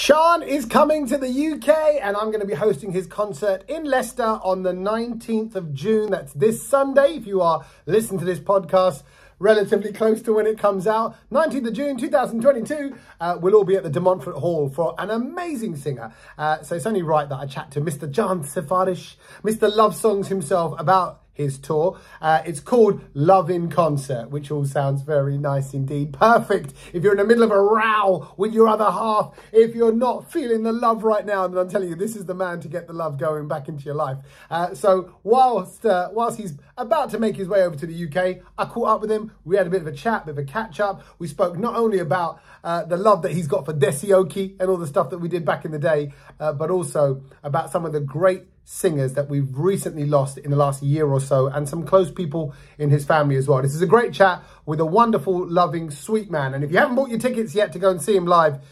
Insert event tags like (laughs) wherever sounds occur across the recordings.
Shaan is coming to the UK and I'm going to be hosting his concert in Leicester on the 19th of June. That's this Sunday. If you are listening to this podcast relatively close to when it comes out, 19th of June 2022, uh, we'll all be at the De Montfort Hall for an amazing singer. Uh, so it's only right that I chat to Mr. Chand Sifarish, Mr. Love Songs himself about his tour. Uh, it's called Love in Concert, which all sounds very nice indeed. Perfect if you're in the middle of a row with your other half, if you're not feeling the love right now, then I'm telling you, this is the man to get the love going back into your life. Uh, so whilst, uh, whilst he's about to make his way over to the UK, I caught up with him. We had a bit of a chat, bit of a catch up. We spoke not only about uh, the love that he's got for Desioki and all the stuff that we did back in the day, uh, but also about some of the great singers that we've recently lost in the last year or so and some close people in his family as well. This is a great chat with a wonderful, loving, sweet man. And if you haven't bought your tickets yet to go and see him live,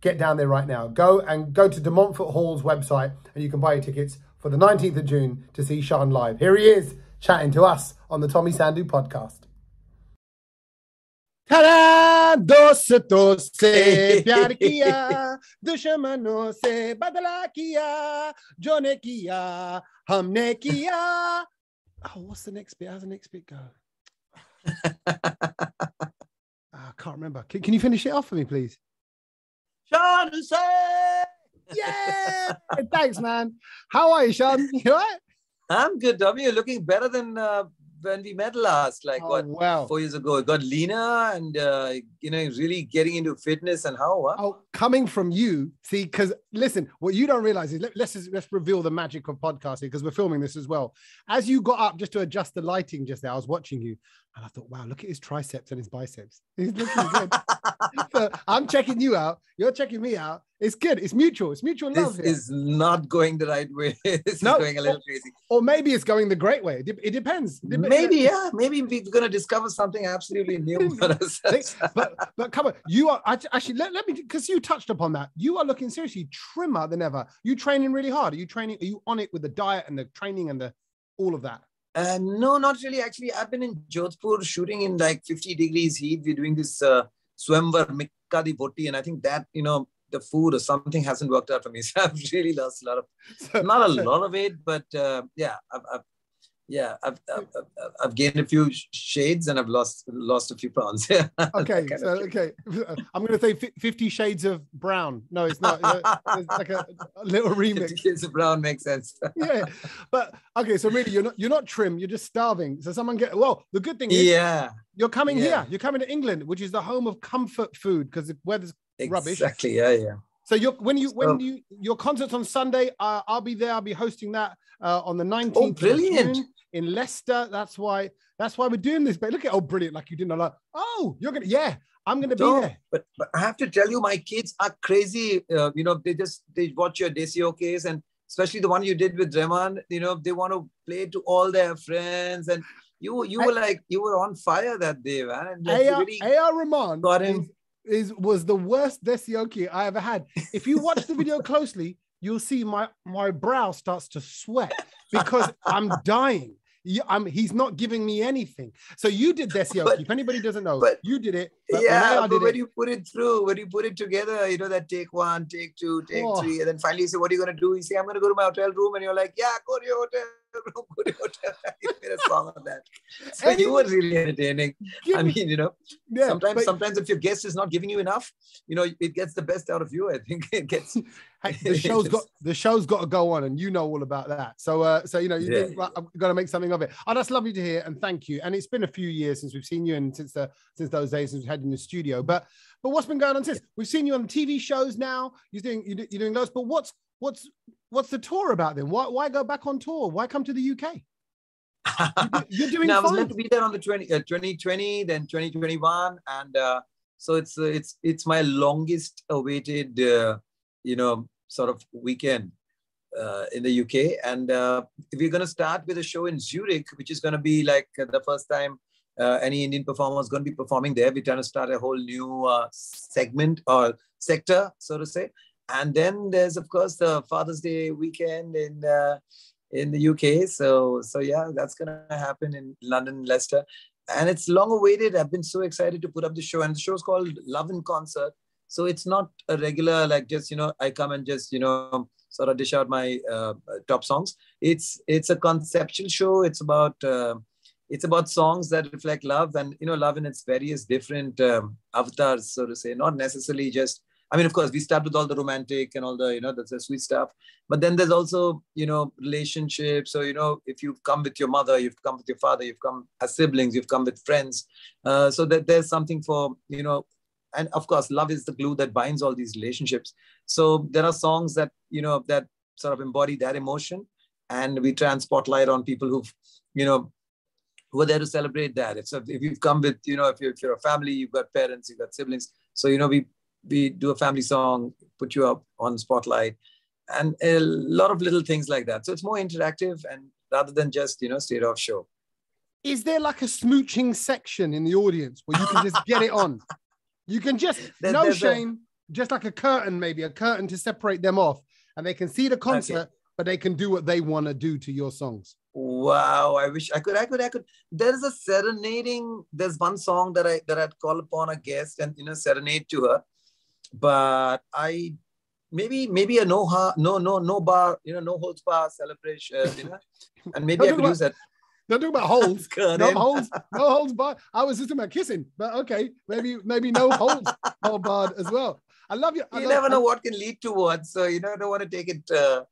get down there right now. Go and go to De Montfort Hall's website and you can buy your tickets for the 19th of June to see Shaan live. Here he is chatting to us on the Tommy Sandhu podcast. दोस्तों से प्यार किया दुश्मनों से बदला किया जो ने किया हमने किया oh, what's the next bit how's the next bit go (laughs) ah, I can't remember. Can, can, you finish it off for me, please? Shaan and Yeah! Thanks, man. How are you, Shaan? You all right? I'm good, W. You're looking better than uh, when we met last, like oh, what wow. four years ago. Got leaner and uh, you know really getting into fitness and how. Huh? Oh, coming from you, see, because listen, what you don't realize is let, us let's, let's reveal the magic of podcasting because we're filming this as well. As you got up just to adjust the lighting just there, I was watching you and I thought, wow, look at his triceps and his biceps. He's looking good. (laughs) so I'm checking you out. You're checking me out. It's good. It's mutual. It's mutual this love. This is not going the right way. (laughs) this no, is going a little crazy. Or maybe it's going the great way. It, depends. Maybe, yeah. Maybe we're going to discover something absolutely new (laughs) but, but come on. You are actually, let, let me, because you touched upon that. You are looking seriously trimmer than ever. You training really hard. Are you training? Are you on it with the diet and the training and the all of that? Uh, no, not really. Actually, I've been in Jodhpur shooting in like 50 degrees heat. We're doing this uh, Swayamvar Mika Di Vohti, and I think that, you know, the food or something hasn't worked out for me. (laughs) So I've really lost a lot of, (laughs) not a lot of weight, but uh, yeah, I've, I've yeah, I've, I've, I've, gained a few shades and I've lost lost a few pounds. (laughs) okay, so okay, (laughs) I'm going to say Fifty Shades of Brown. No, it's not. It's like a, little (laughs) remix. Fifty Shades of Brown makes sense. yeah, but okay, so really, you're not you're not trim. You're just starving. So someone get well. The good thing is, yeah, you're coming yeah. here. You're coming to England, which is the home of comfort food because the weather's exactly, rubbish. Exactly. Yeah, yeah. So you're, when you when you your concert's on Sunday, uh, I'll be there. I'll be hosting that uh, on the 19th. Oh, brilliant! In Leicester. That's why that's why we're doing this. But look at oh, brilliant! Like you didn't know. Like, oh, you're gonna yeah, I'm gonna no, be there. But, but I have to tell you, my kids are crazy. Uh, you know, they just they watch your Desio case and especially the one you did with Rahman. You know, they want to play to all their friends and. You, you were like you were on fire that day, man. A.R. Really Rahman got him. Is, is was the worst Desioki I ever had. If you watch the video (laughs) closely, you'll see my my brow starts to sweat because I'm dying. I'm, he's not giving me anything. So you did Desioki. if anybody doesn't know, but, you did it. But yeah, but when it, you put it through, when you put it together, you know that take one, take two, take oh. three, and then finally you say, "What are you gonna do?" You say, "I'm gonna go to my hotel room," and you're like, "Yeah, go to your hotel room, go to your hotel." you made a song on that. So and you were really entertaining. I mean, you know, yeah, sometimes but, sometimes if your guest is not giving you enough, you know, it gets the best out of you. I think (laughs) it gets. (laughs) Hey, the (laughs) show's got the show's got to go on, and you know all about that. So, uh, so you know, you yeah. think, I've got to make something of it. Oh, that's lovely to hear, and thank you. And it's been a few years since we've seen you, and since the since those days since we had in the studio. But but what's been going on since? We've seen you on TV shows now. You're doing you're doing those. But what's what's what's the tour about then? Why why go back on tour? Why come to the UK? (laughs) You're doing. no, I was meant to be there on the 20, uh, 2020, then 2021, and uh, so it's uh, it's it's my longest awaited, uh, you know, sort of weekend uh, in the UK. And uh, we're going to start with a show in Zurich, which is going to be like the first time uh, any Indian performer is going to be performing there. We're trying to start a whole new uh, segment or sector, so to say. And then there's of course the Father's Day weekend in uh, in the UK. So so yeah, that's gonna happen in London, Leicester, and it's long awaited. I've been so excited to put up the show, and the show is called Love in Concert. So it's not a regular like just you know I come and just you know sort of dish out my uh, top songs. It's it's a conceptual show. It's about uh, it's about songs that reflect love and you know love in its various different um, avatars, so to say. Not necessarily just. I mean, of course, we start with all the romantic and all the you know the, the sweet stuff, but then there's also you know relationships. So you know if you've come with your mother, you've come with your father, you've come as siblings, you've come with friends. Uh, so that there's something for you know and of course love is the glue that binds all these relationships. So there are songs that you know that sort of embody that emotion. And we try and spotlight on people who've you know who are there to celebrate that. If, so if you've come with you know if you're, if you're a family you've got parents you've got siblings. So you know we we do a family song put you up on spotlight and a lot of little things like that so it's more interactive and rather than just you know straight off show is there like a smooching section in the audience where you can just get it on you can just (laughs) there, no shame, a... just like a curtain, maybe a curtain to separate them off, and they can see the concert, okay. but they can do what they want to do to your songs. Wow, I wish I could, I could, I could. There is a serenading. There's one song that I that I'd call upon a guest and you know serenade to her, but I maybe maybe a no ha, no no no bar you know no holds bar celebration you know, (laughs) and maybe I could use that don't talk about holds. (laughs) no holds. No holds barred. I was just about kissing, but okay, maybe maybe no holds (laughs) hold barred as well. I love you. I you love, never know what can lead to what, so you know, don't want to take it uh,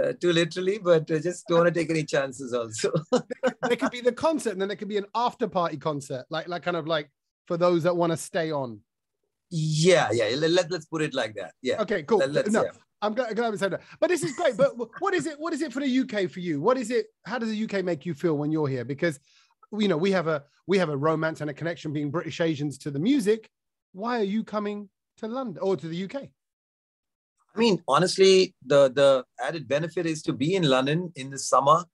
uh, too literally, but uh, just don't want to take any chances. Also, there could be the concert, and then there could be an after party concert, like like kind of like for those that want to stay on. Yeah, yeah. Let, let's put it like that. Yeah. Okay, cool. Let, no, yeah. I'm glad, glad we said that. But this is great. But what is it? What is it for the UK for you? What is it? How does the UK make you feel when you're here? Because you know we have a we have a romance and a connection being British Asians to the music. Why are you coming to London or to the UK? I mean, honestly, the the added benefit is to be in London in the summer,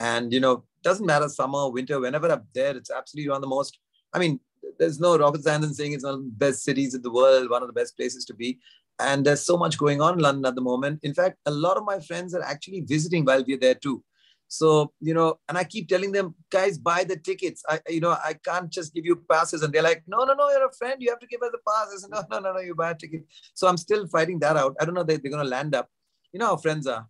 and you know, doesn't matter summer, winter, whenever I'm there, it's absolutely one of the most. I mean, there's no rocket science in saying it's one of the best cities in the world, one of the best places to be. And there's so much going on in London at the moment. In fact, a lot of my friends are actually visiting while we're there too. So, you know, and I keep telling them, guys, buy the tickets. I, you know, I can't just give you passes. And they're like, no, no, no, you're a friend. You have to give us the passes. (laughs) No, no, no, no, you buy a ticket. So I'm still fighting that out. I don't know that they're going to land up. You know how friends are.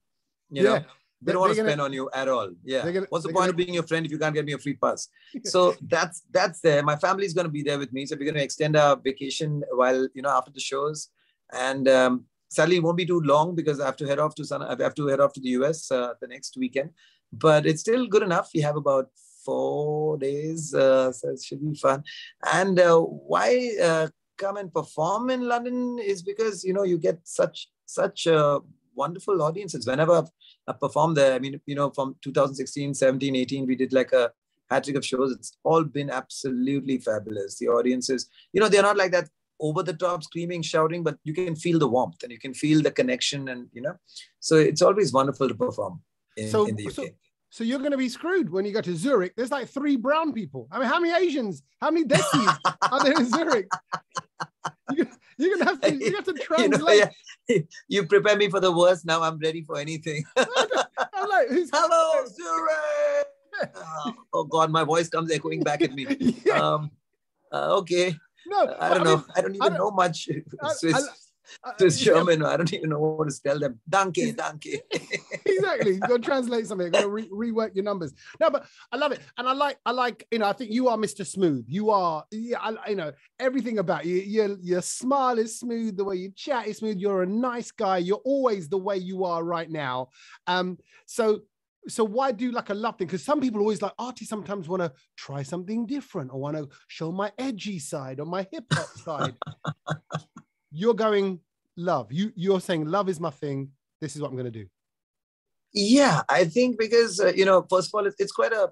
You yeah. know, they don't want to spend on you at all. Yeah. Gonna, What's the point gonna... of being your friend if you can't get me a free pass? (laughs) so that's that's there. My family is going to be there with me. So we're going to extend our vacation while you know after the shows, and um, sadly it won't be too long because I have to head off to Sun. I have to head off to the US uh, the next weekend. But it's still good enough. We have about four days, uh, so it should be fun. And uh, why uh, come and perform in London is because you know you get such such uh, wonderful audiences. Whenever I've, I've, performed there, I mean, you know, from 2016, 17, 18, we did like a hat trick of shows. It's all been absolutely fabulous. The audiences, you know, they're not like that over the top screaming, shouting, but you can feel the warmth and you can feel the connection and, you know, so it's always wonderful to perform in, so, in the UK. So- so you're going to be screwed when you go to Zurich. There's like three brown people. I mean, how many Asians? How many Desis are there in Zurich? You're, you're gonna have to. You have to translate. (laughs) You, know, (laughs) you prepare me for the worst. Now I'm ready for anything. (laughs) I'm like, hello, Zurich. oh, oh, God, my voice comes echoing back at me. Yeah. Um, uh, okay. No, I don't I know. Mean, I don't even I don't, know much Swiss. It's German. I don't even know what to tell them. Danke, (laughs) danke. (laughs) exactly. To translate something. To re- rework your numbers. No, but I love it, and I like, I like, you know, I think you are Mr. Smooth. You are, yeah, I, you know, everything about you. Your your smile is smooth. The way you chat is smooth. You're a nice guy. You're always the way you are right now. Um, so so why do like a love thing? Because some people always like artists sometimes want to try something different or want to show my edgy side or my hip hop side (laughs) you're going love. You you're saying love is my thing. This is what I'm going to do. Yeah, I think because uh, you know, first of all, it's, it's quite a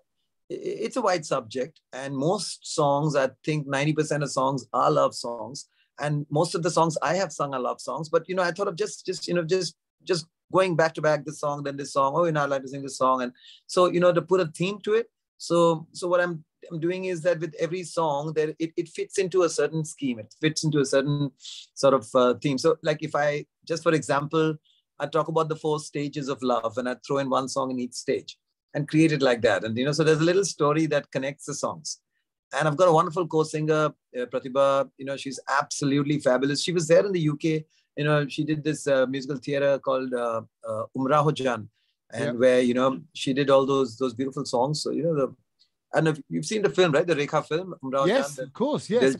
it's a wide subject, and most songs, I think, ninety percent of songs are love songs, and most of the songs I have sung are love songs. But you know, I thought of just just you know just just going back to back this song, then this song. Oh, you know, I like to sing this song, and so you know to put a theme to it. So so what I'm I'm doing is that with every song, that it, it fits into a certain scheme. It fits into a certain sort of uh, theme. So, like if I just for example, I talk about the four stages of love, and I throw in one song in each stage and create it like that. And you know, so there's a little story that connects the songs. and I've got a wonderful co-singer, uh, Pratibha. You know, she's absolutely fabulous. She was there in the UK. You know, she did this uh, musical theater called uh, uh, Umrao Jaan, and yep. where you know she did all those those beautiful songs. So you know the. And if you've seen the film, right? The Rekha film, Umrao yes, of course, yes,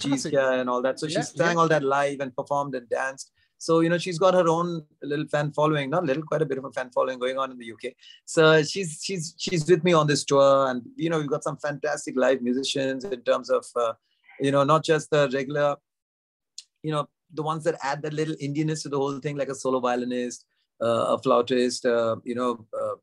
and all that. So yeah, she sang yeah. all that live and performed and danced. So, you know, she's got her own little fan following, not little, quite a bit of a fan following going on in the UK. So she's she's she's with me on this tour, and you know, we've got some fantastic live musicians in terms of, uh, you know, not just the regular, you know, the ones that add that little Indianness to the whole thing, like a solo violinist, uh, a flautist, uh, you know, uh,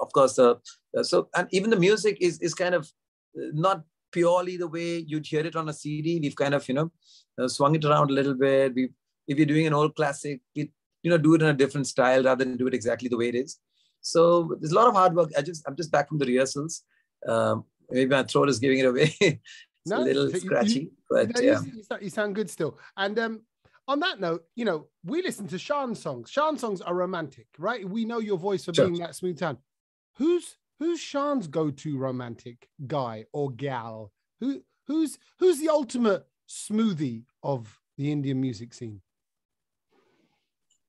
of course. Uh, so, and even the music is is kind of not purely the way you'd hear it on a CD. We've kind of, you know, swung it around a little bit. We've if you're doing an old classic, it, you know, do it in a different style rather than do it exactly the way it is. So there's a lot of hard work. I just I'm just back from the rehearsals. Um, maybe my throat is giving it away. (laughs) it's no, a little scratchy, you, but no, yeah. You, you, sound good still. And um, on that note, you know, we listen to Shaan songs. Shaan songs are romantic, right? We know your voice for sure. being that smooth town. Who's who's Shaan's go-to romantic guy or gal? Who who's who's the ultimate smoothie of the Indian music scene?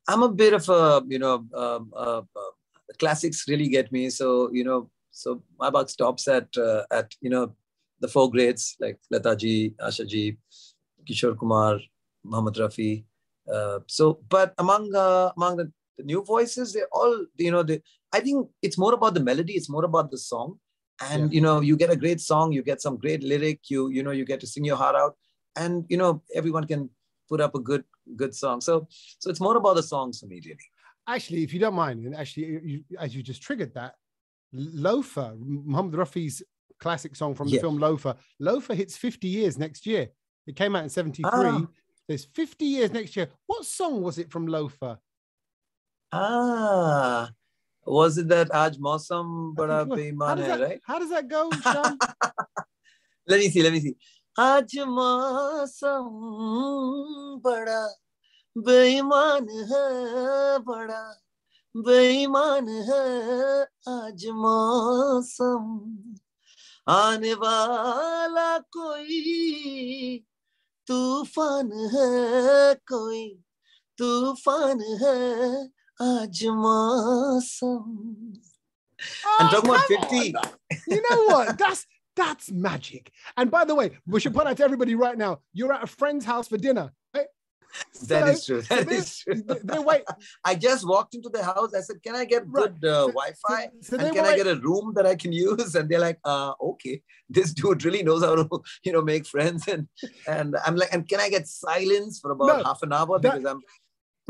I'm a bit of a, you know, um, uh, uh, classics really get me. So, you know, so my buck stops at, uh, at you know, the four greats like Lata ji, Asha ji, Kishore Kumar, Muhammad Rafi. Uh, so, but among uh, among the, the, new voices, they all, you know, they, I think it's more about the melody. It's more about the song. And, yeah. you know, you get a great song, you get some great lyric, you, you know, you get to sing your heart out and, you know, everyone can put up a good good song. So so it's more about the songs for me, really. Actually, if you don't mind, and actually, you, as you just triggered that, Loafer, Muhammad Rafi's classic song from the yeah. film Loafer. Loafer hits 50 years next year. It came out in 73. Ah. There's 50 years next year. What song was it from Loafer? Ah, was it that Aaj Mausam Bada Beiman hai, right? How does that go, let me see, let me see. आज मौसम बड़ा बेईमान है बड़ा बेईमान है आज मौसम आने वाला कोई तूफ़ान है कोई तूफ़ान है And Oh, and talking about 50. On. You know what? (laughs) That's that's magic. And by the way, we should point out to everybody right now, you're at a friend's house for dinner. Right? (laughs) So, that is true. That so is true. They, they wait. (laughs) I just walked into the house. I said, "Can I get good uh, so, Wi-Fi? and can wait. I get a room that I can use?" And they're like, uh, "Okay, this dude really knows how to, you know, make friends." And and I'm like, "And can I get silence for about no, half an hour because I'm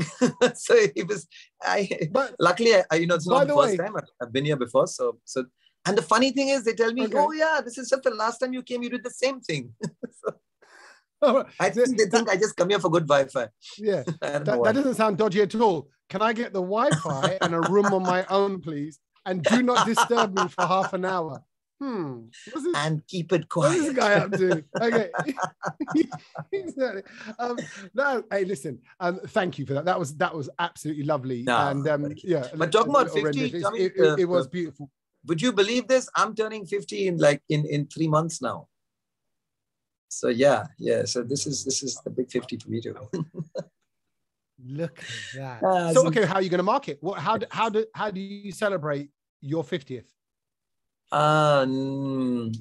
(laughs) so it was. I but, luckily, I, you know, it's not the, the first way, time I've, been here before. So so and the funny thing is, they tell me, okay. "Oh yeah, this is just the last time you came, you did the same thing." (laughs) so, I think they think I just come here for good Wi-Fi. Yeah, (laughs) that, that, doesn't sound dodgy at all. Can I get the Wi-Fi and a room on my own, please? And do not disturb me for half an hour. Hmm. And keep it quiet. What's this guy up to? Okay. (laughs) (laughs) exactly. Um, no, hey, listen. Um, thank you for that. That was that was absolutely lovely. No, and um, yeah. But talking about fifty, it, it, it, it was beautiful would you believe this? I'm turning 50 in like in, in three months now. So yeah, yeah. So this is this is the big 50 for me too. (laughs) Look at that. Uh, so okay, how are you going to mark it? What how do, how do how do you celebrate your 50th? Uh,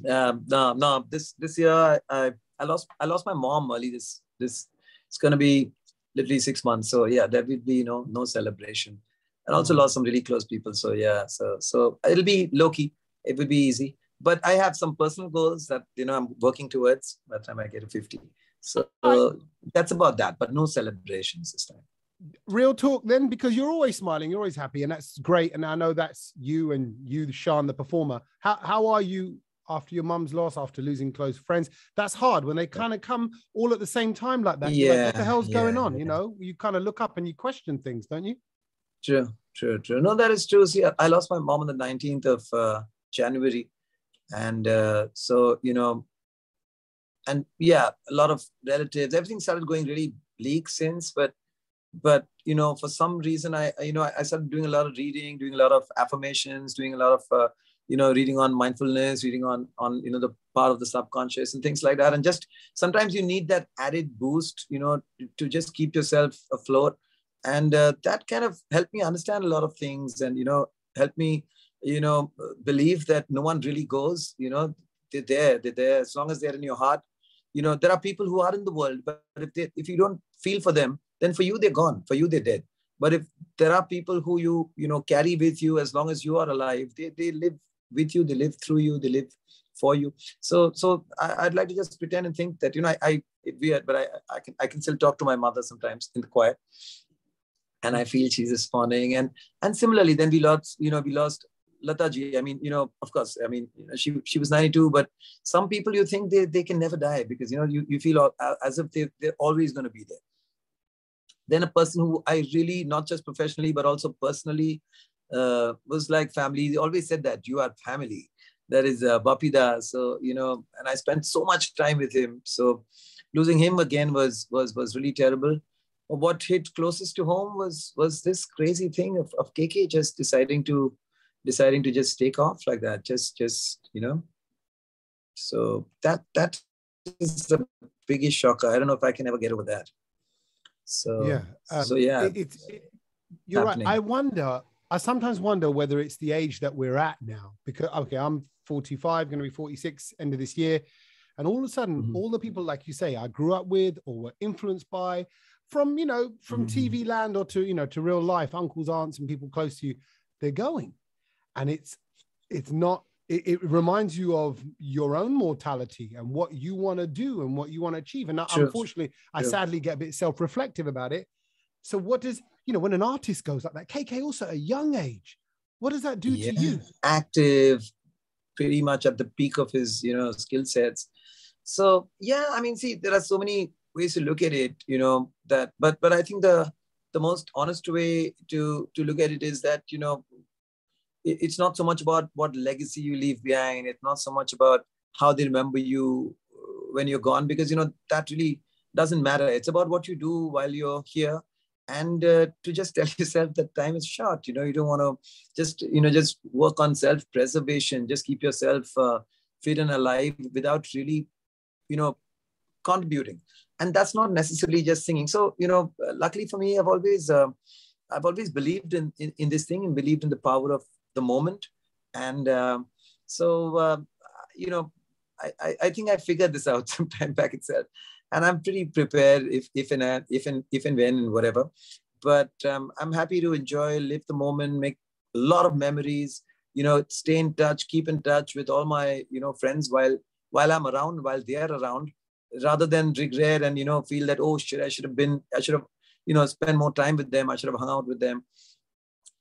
uh no, no. This this year I I lost I lost my mom early. This this it's gonna be literally six months. So yeah, there will be you know no celebration and also lost some really close people. So yeah, so so it'll be low key. It will be easy. But I have some personal goals that you know I'm working towards by the time I get to 50. So uh, that's about that, but no celebrations this time. Real talk then, because you're always smiling, you're always happy, and that's great. And I know that's you and you, Shaan, the performer. How how are you after your mum's loss, after losing close friends? That's hard when they kind of come all at the same time like that. Yeah. Like, what the hell's yeah, going on? Yeah. You know, you kind of look up and you question things, don't you? True, true, true. No, that is true. See, I lost my mom on the 19th of uh, January. And uh, so, you know, and yeah, a lot of relatives, everything started going really bleak since, but but you know for some reason i you know i started doing a lot of reading doing a lot of affirmations doing a lot of uh, you know reading on mindfulness reading on on you know the part of the subconscious and things like that. And just sometimes you need that added boost you know to, just keep yourself afloat. And uh, that kind of helped me understand a lot of things and you know help me you know believe that no one really goes you know they're there they're there. As long as they're in your heart you know there are people who are in the world but if they if you don't feel for them then for you they're gone. For you they're dead. But if there are people who you you know carry with you as long as you are alive they, they live with you they live through you they live for you. So so I, would like to just pretend and think that you know i, I weird but I, I can i can still talk to my mother sometimes in the quiet and i feel she's responding. And and similarly then we lost you know we lost Lataji, I mean, you know, of course, I mean, you know, she she was 92, but some people you think they, they can never die because, you know, you, you feel as if they, they're always going to be there. Then a person who I really, not just professionally, but also personally, uh, was like family. He always said that you are family. That is uh, Bappi Da. So, you know, and I spent so much time with him. So losing him again was, was, was really terrible what hit closest to home was was this crazy thing of, of KK just deciding to deciding to just take off like that just just you know so that that is the biggest shocker i don't know if i can ever get over that so yeah um, so yeah it, it, it, you're happening. right i wonder i sometimes wonder whether it's the age that we're at now because okay i'm 45 going to be 46 end of this year and all of a sudden mm-hmm. all the people like you say i grew up with or were influenced by from you know from mm-hmm. tv land or to you know to real life uncles aunts and people close to you they're going and it's it's not it, it reminds you of your own mortality and what you want to do and what you want to achieve. And sure. unfortunately i sadly get a bit self-reflective about it. So what does you know when an artist goes like that kk also at a young age what does that do yeah. to you? Active pretty much at the peak of his you know skill sets. So yeah i mean see there are so many ways to look at it you know that but but i think the the most honest way to to look at it is that you know it's not so much about what legacy you leave behind. It's not so much about how they remember you uh, when you're gone because you know that really doesn't matter. It's about what you do while you're here and uh, to just (laughs) tell yourself that time is short. You know you don't want to just you know just work on self preservation just keep yourself uh, fit and alive without really you know contributing. And that's not necessarily just singing. So you know luckily for me i've always uh, i've always believed in, in, in this thing and believed in the power of the moment. And uh, so, uh, you know, I, I think I figured this out (laughs) some time back itself. And I'm pretty prepared if, if, and, if, and, if and when and whatever. But um, I'm happy to enjoy, live the moment, make a lot of memories, you know, stay in touch, keep in touch with all my, you know, friends while while I'm around, while they're around, rather than regret and, you know, feel that, oh, shit, I should have been, I should have, you know, spent more time with them. I should have hung out with them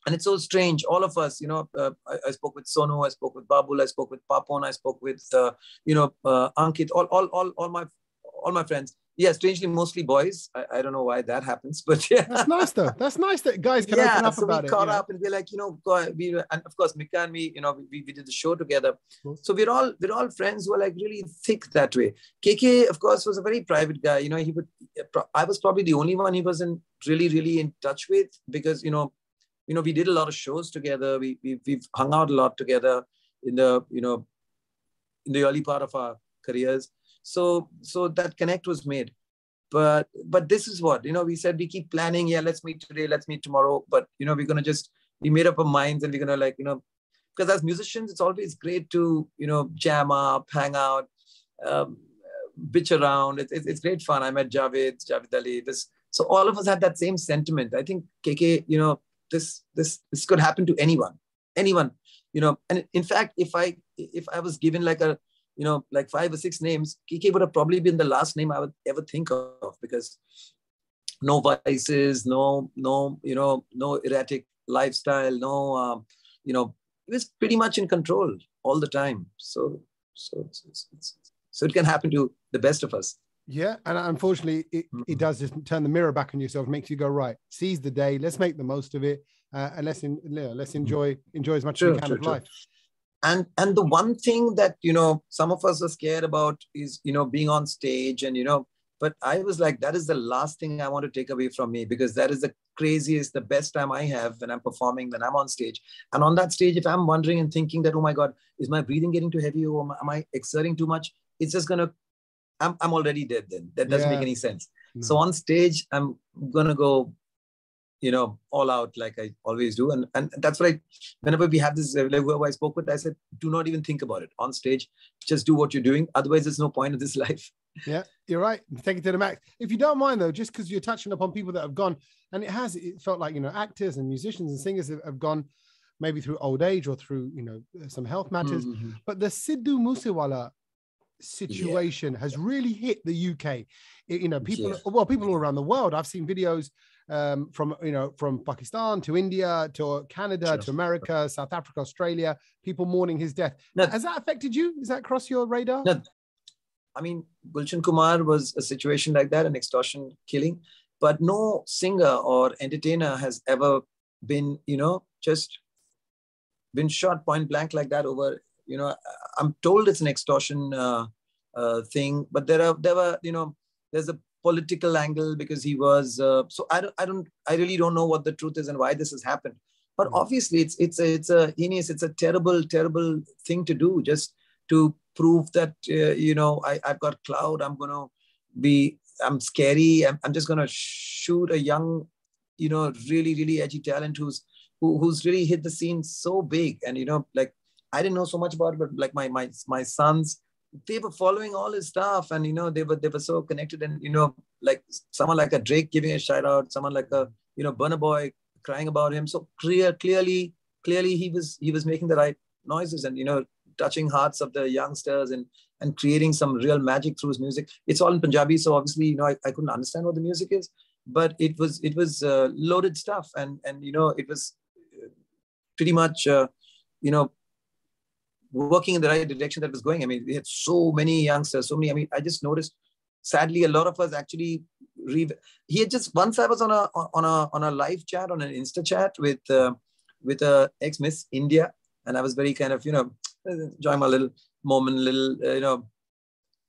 and it's so strange. All of us you know uh, I, I, spoke with sonu i spoke with babul i spoke with papon i spoke with uh, you know uh, ankit all, all all all my all my friends. Yeah strangely mostly boys. I, I don't know why that happens (laughs) but yeah. That's nice though. That's nice that guys can yeah, open up so about we it caught up and we're like you know we and of course mika and me you know we, we did the show together. So we're all we're all friends who are like really thick that way. Kk of course was a very private guy. You know he would i was probably the only one he wasn't really really in touch with because you know you know, we did a lot of shows together. We, we we've hung out a lot together in the you know in the early part of our careers. So so that connect was made. But but this is what you know. We said we keep planning. Yeah, let's meet today. Let's meet tomorrow. But you know, we're gonna just we made up our minds and we're gonna like you know because as musicians, it's always great to you know jam up, hang out, um, bitch around. It's, it's, it's great fun. I met Javed, Javed Ali. This so all of us had that same sentiment. I think KK, you know, this this this could happen to anyone anyone you know? And in fact if i if i was given like a you know like five or six names kk would have probably been the last name i would ever think of because no vices no no you know no erratic lifestyle no um, you know he was pretty much in control all the time. So so it's, it's, so it can happen to the best of us yeah, and unfortunately, it, mm-hmm. it does just turn the mirror back on yourself, makes you go right. Seize the day. Let's make the most of it, uh, and let's in, yeah, let's enjoy enjoy as much true, as we can true, of true. life. And and the one thing that you know some of us are scared about is you know being on stage and you know But I was like, that is the last thing I want to take away from me because that is the craziest, the best time I have when I'm performing, when I'm on stage. And on that stage, if I'm wondering and thinking that, oh my God, is my breathing getting too heavy or am I exerting too much? It's just going to, I'm, I'm already dead then. That doesn't yeah. make any sense. No. So on stage, I'm going to go you know, all out like I always do. And and that's what I, whenever we have this, like whoever I spoke with, I said, do not even think about it on stage. Just do what you're doing. Otherwise, there's no point in this (laughs) life. Yeah, you're right. Take it to the max. If you don't mind though, just because you're touching upon people that have gone, and it has, it felt like you know, actors and musicians and singers have, gone maybe through old age or through you know some health matters. Mm-hmm. But the Sidhu Moosewala situation yeah. has really hit the UK. It, you know, people, yeah. well, people all around the world. I've seen videos um, from you know from Pakistan to India to Canada sure. to America, South Africa, Australia. People mourning his death. No, Has that affected you? Is that cross your radar? No, I mean, Gulshan Kumar was a situation like that, an extortion killing, but no singer or entertainer has ever been, you know, just been shot point blank like that over. You know, I'm told it's an extortion uh, uh, thing, but there are there were, you know, there's a political angle because he was uh, so I don't I don't I really don't know what the truth is and why this has happened but mm-hmm. obviously it's it's a it's a heinous it's a terrible terrible thing to do just to prove that uh, you know I, I've got cloud I'm gonna be I'm scary I'm, I'm just gonna shoot a young you know really really edgy talent who's who, who's really hit the scene so big and you know like I didn't know so much about it but like my my my sons they were following all his stuff. And you know they were they were so connected. And you know like someone like a drake giving a shout out someone like a you know burna boy crying about him. So clear clearly clearly he was he was making the right noises and you know touching hearts of the youngsters and and creating some real magic through his music. It's all in punjabi so obviously you know i, I couldn't understand what the music is. But it was it was uh, loaded stuff. And and you know it was pretty much uh, you know working in the right direction that was going. I mean, we had so many youngsters, so many. I mean, I just noticed. Sadly, a lot of us actually. Re- he had just once I was on a on a on a live chat on an Insta chat with uh, with a ex Miss India, and I was very kind of you know enjoying my little moment, little uh, you know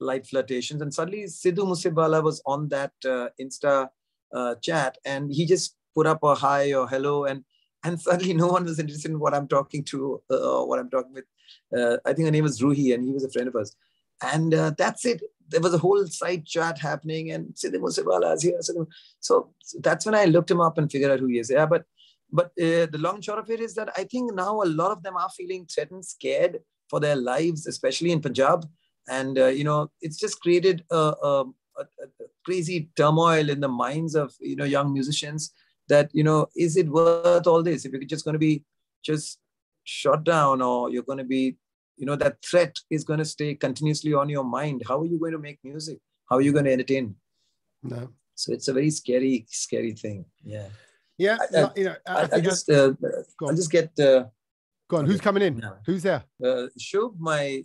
light flirtations, and suddenly Sidhu Moosewala was on that uh, Insta uh, chat, and he just put up a hi or hello, and and suddenly no one was interested in what I'm talking to uh, or what I'm talking with. Uh, I think her name was Ruhi, and he was a friend of ours. And uh, that's it. There was a whole side chat happening, and is here. So, that's when I looked him up and figured out who he is. Yeah, but but uh, the long short of it is that I think now a lot of them are feeling threatened, scared for their lives, especially in Punjab. And uh, you know, it's just created a, a, a, a crazy turmoil in the minds of you know young musicians that you know is it worth all this if you're just going to be just shut down or you're going to be you know that threat is going to stay continuously on your mind. How are you going to make music? How are you going to entertain? No so it's a very scary scary thing. Yeah. Yeah I, no, you know i, I, I just uh, i'll just get uh, go on who's coming in? No. who's there? Uh shub my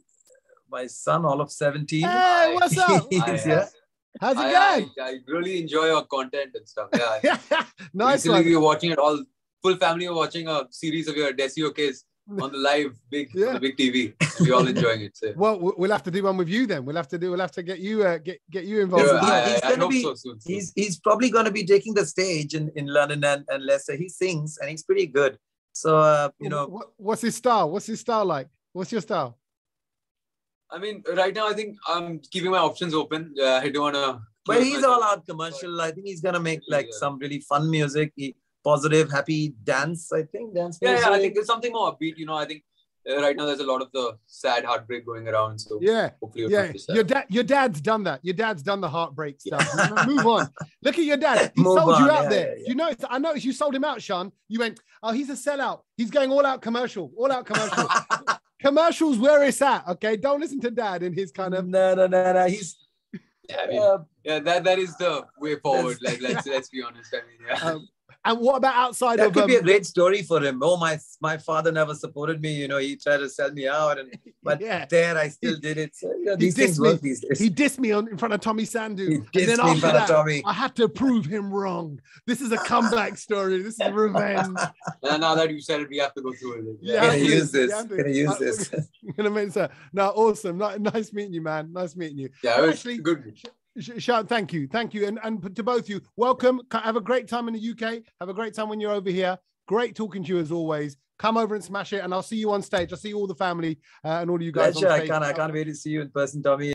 my son all of 17 hey what's up? (laughs) Yeah How's it I, going? I, I, really enjoy your content and stuff. Yeah. (laughs) nice Recently, one. we were watching it. All. Full family were watching a series of your Desio case on the live big yeah. the big TV. we all enjoying it. So. Well, we'll have to do one with you then. We'll have to do. We'll have to get you uh, get get you involved. Yeah, I, he's, I, be, so soon, soon. he's he's probably going to be taking the stage in, in London and, and Leicester. He sings and he's pretty good. So uh, you know, what, what's his style? What's his style like? What's your style? I mean, right now I think I'm keeping my options open. Uh, I don't want to. But he's all out commercial. I think he's gonna make like yeah. some really fun music, positive, happy dance. I think dance. Yeah, yeah, I think there's something more upbeat. You know, I think uh, right now there's a lot of the sad heartbreak going around. So yeah, hopefully yeah. Your dad, your dad's done that. Your dad's done the heartbreak stuff. Yeah. Move on. (laughs) Look at your dad. He Move sold on. you out yeah, there. You know, I noticed you sold him out, Shaan. You went, oh, he's a sellout. He's going all out commercial, all out commercial. (laughs) commercials where it's at. Okay, don't listen to dad in his kind of. No, no, no, no. He's. Yeah, I mean, uh, yeah, that that is the way forward. Like, let's (laughs) let's be honest. I mean, yeah. Um, and what about outside that of? That could um, be a great story for him. Oh, my my father never supported me. You know, he tried to sell me out, and (laughs) but yeah. there I still did it. So, you know, these things me. work these days. He dissed me on, in front of Tommy Sandhu. He dissed and then me in front that, of Tommy. I had to prove him wrong. This is a comeback story. This is revenge. (laughs) and now that you said it, we have to go through it. Yeah, gonna use this. Gonna use this. gonna make. No, awesome. Nice meeting you, man. Nice meeting you. Yeah, Actually, good. Shaan, thank you, thank you, and and to both you, welcome. Have a great time in the UK. Have a great time when you're over here. Great talking to you as always. Come over and smash it, and I'll see you on stage. I'll see all the family uh, and all of you guys. Pleasure. I can't, I can't wait to see you in person, Tommy.